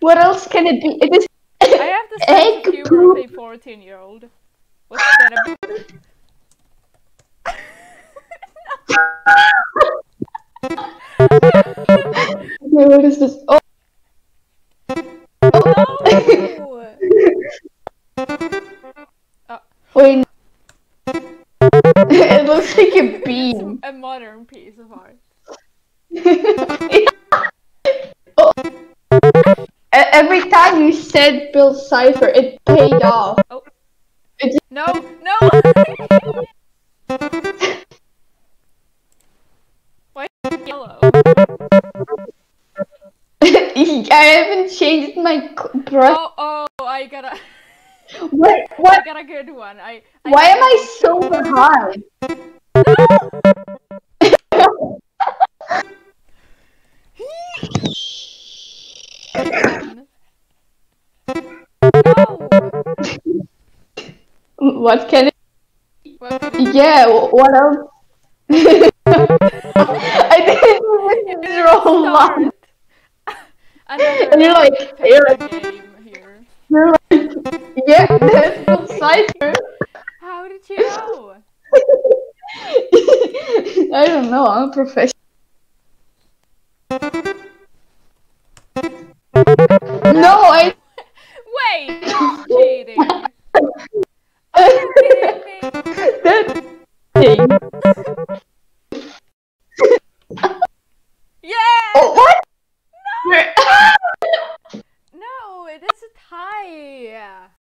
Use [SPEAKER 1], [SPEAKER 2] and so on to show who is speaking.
[SPEAKER 1] What else can it be? It is.
[SPEAKER 2] I have the sense of humor of a 14 year old. What's gonna be?
[SPEAKER 1] Okay, what is this? Oh.
[SPEAKER 2] No! Oh.
[SPEAKER 1] Wait. it looks like a bean.
[SPEAKER 2] a modern piece of art.
[SPEAKER 1] Every time you said Bill Cipher, it paid off.
[SPEAKER 2] Oh.
[SPEAKER 1] It
[SPEAKER 2] no, no! Why yellow?
[SPEAKER 1] I haven't changed my brush.
[SPEAKER 2] Oh, oh, I gotta.
[SPEAKER 1] What? What?
[SPEAKER 2] I got a good one. I. I
[SPEAKER 1] Why am I so behind? What can it?
[SPEAKER 2] It
[SPEAKER 1] yeah. What else? I didn't even roll one.
[SPEAKER 2] Another
[SPEAKER 1] And you're like, you're like,
[SPEAKER 2] here.
[SPEAKER 1] you're like, yeah, that's Bill Cipher.
[SPEAKER 2] How did you know?
[SPEAKER 1] I don't know. I'm a professional.